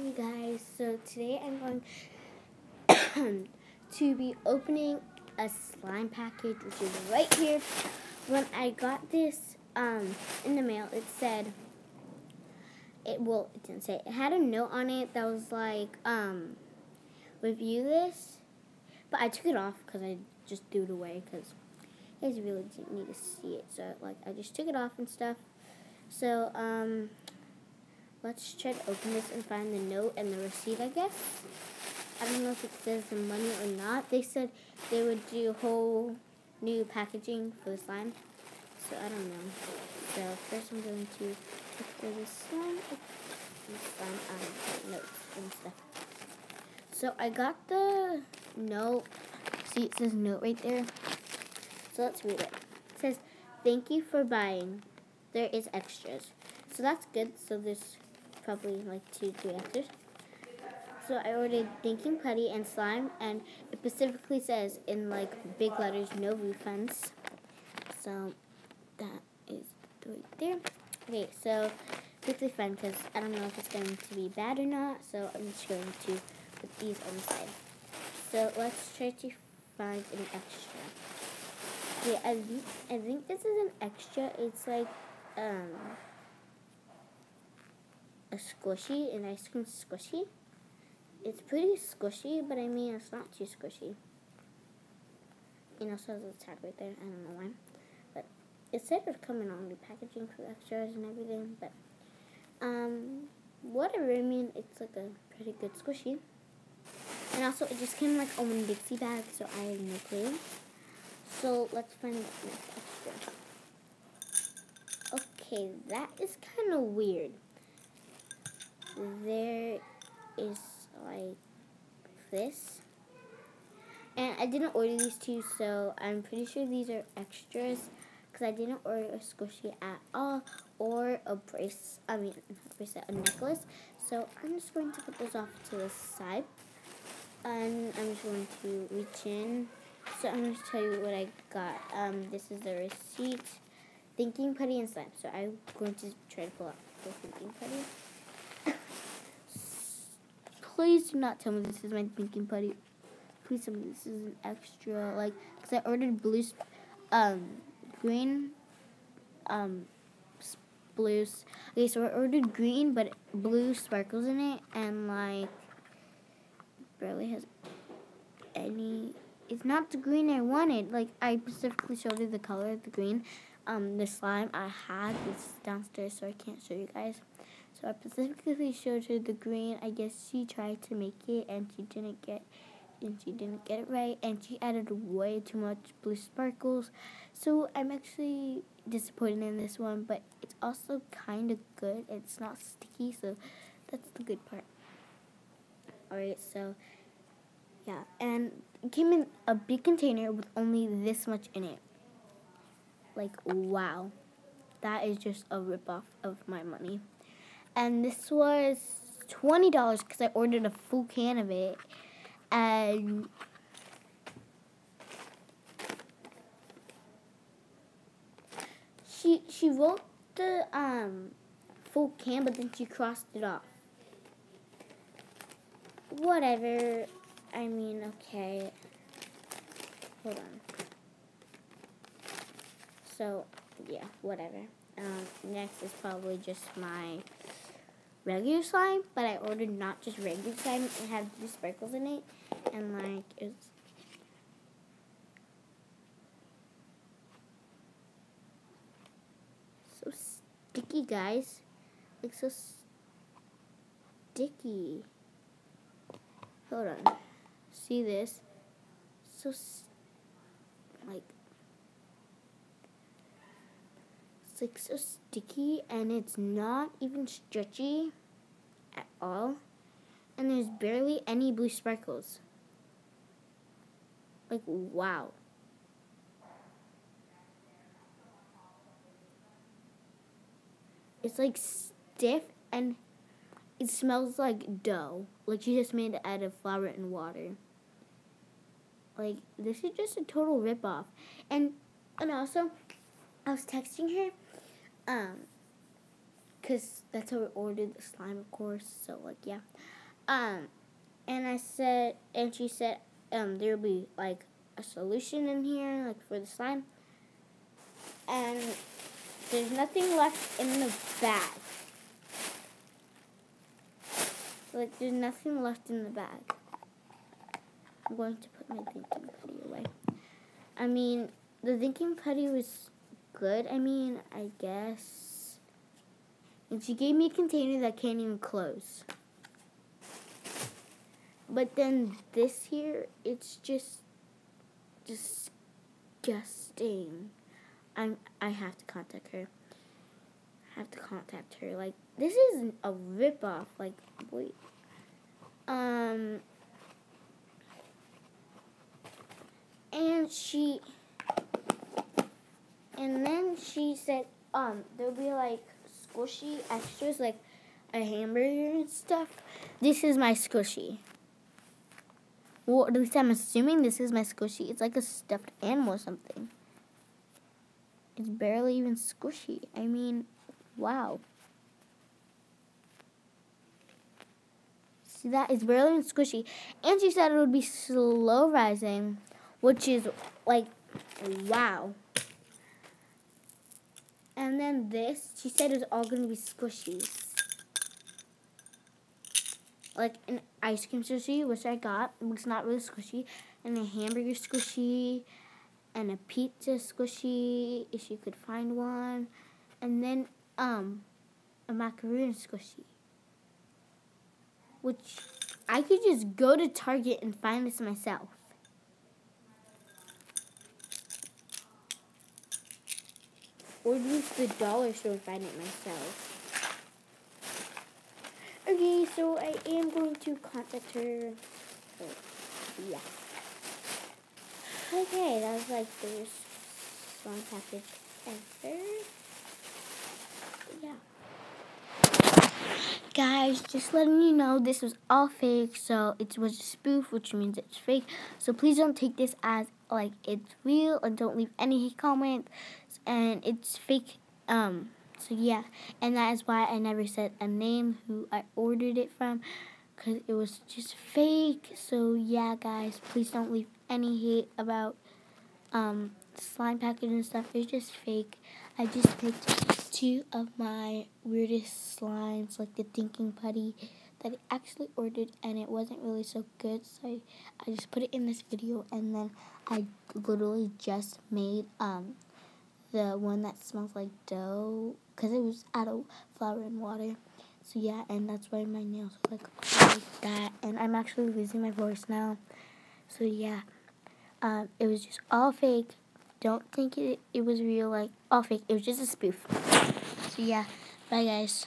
Hey guys, so today I'm going to be opening a slime package, which is right here. When I got this um, in the mail, it said, it well, it didn't say, it had a note on it that was like, um, review this, but I took it off because I just threw it away because I just really didn't need to see it, so like I just took it off and stuff. So, um, let's try to open this and find the note and the receipt, I guess. I don't know if it says the money or not. They said they would do whole new packaging for the slime. So I don't know. So first I'm going to look for the slime. The slime um, notes and stuff. So I got the note. See, it says note right there. So let's read it. It says, thank you for buying. There is extras. So that's good. So there's probably like two, three answers. So I ordered thinking putty and slime, and it specifically says in like big letters, no refunds. So that is right there. Okay, so quickly fun because I don't know if it's going to be bad or not. So I'm just going to put these on the side. So let's try to find an extra. Yeah, I think I think this is an extra. It's like um a squishy, an ice cream squishy. It's pretty squishy, but I mean, it's not too squishy. It also has a tag right there. I don't know why. But it said it was coming on the packaging for extras and everything. But, um, whatever. I mean, it's like a pretty good squishy. And also, it just came like a one Dixie bag, so I have no clue. So, let's find the next extra. Okay, that is kind of weird there is like this. And I didn't order these two, so I'm pretty sure these are extras because I didn't order a squishy at all or a brace, I mean, a bracelet, a necklace. So I'm just going to put those off to the side. And I'm just going to reach in. So I'm going to tell you what I got. Um, this is the receipt. Thinking putty and slime. So I'm going to try to pull out the thinking putty. Please do not tell me this is my thinking putty. Please tell me this is an extra, like, because I ordered blue, um, green, um, blues. Okay, so I ordered green, but blue sparkles in it, and, like, barely has any, it's not the green I wanted. Like, I specifically showed you the color of the green. Um, the slime I had is downstairs, so I can't show you guys. So I specifically showed her the green. I guess she tried to make it and she didn't get and she didn't get it right and she added way too much blue sparkles. So I'm actually disappointed in this one, but it's also kind of good. It's not sticky, so that's the good part. Alright, so yeah, and it came in a big container with only this much in it. Like, wow. That is just a ripoff of my money and this was twenty dollars because I ordered a full can of it, and she she wrote the um full can, but then she crossed it off. Whatever. I mean, okay. Hold on. So, yeah, whatever. Um, next is probably just my regular slime, but I ordered not just regular slime. It had the sparkles in it, and like it was. So sticky, guys. Like so sticky. Hold on. See this? So like It's like so sticky and it's not even stretchy at all. And there's barely any blue sparkles. Like, wow. It's like stiff and it smells like dough. Like you just made it out of flour and water. Like, this is just a total ripoff. And and also, I was texting her um, because that's how we ordered the slime, of course. So like yeah, um, and I said, and she said, um, there'll be like a solution in here, like for the slime, and there's nothing left in the bag. Like there's nothing left in the bag. I'm going to put my thinking putty away. I mean, the thinking putty was good. I mean, I guess. And she gave me a container that can't even close. But then this here, it's just disgusting. I'm I have to contact her. I have to contact her. Like this is a rip off. Like wait. Um and she and then she said um there'll be like squishy extras like a hamburger and stuff. This is my squishy. Well, at least I'm assuming this is my squishy. It's like a stuffed animal or something. It's barely even squishy. I mean, wow. See that? It's barely even squishy. And she said it would be slow rising, which is like, wow. And then this, she said is all going to be squishies like an ice cream squishy, which I got. It's not really squishy. And a hamburger squishy. And a pizza squishy, if you could find one. And then um, a macaroon squishy. Which I could just go to Target and find this myself. Or use the dollar store and find it myself. Okay, so I am going to contact her. So, yeah. Okay, that was like the song package ever. Yeah. Guys, just letting you know this was all fake, so it was a spoof, which means it's fake. So please don't take this as like it's real and don't leave any comments. And it's fake. Um, so yeah, and that is why I never said a name who I ordered it from because it was just fake. So yeah, guys, please don't leave any hate about um, slime package and stuff. It's just fake. I just picked two of my weirdest slimes, like the thinking putty that I actually ordered and it wasn't really so good so I, I just put it in this video and then I literally just made um the one that smells like dough because it was out of flour and water. So yeah, and that's why my nails are like like that. And I'm actually losing my voice now. So yeah, um, it was just all fake. Don't think it it was real. Like all fake. It was just a spoof. So yeah, bye guys.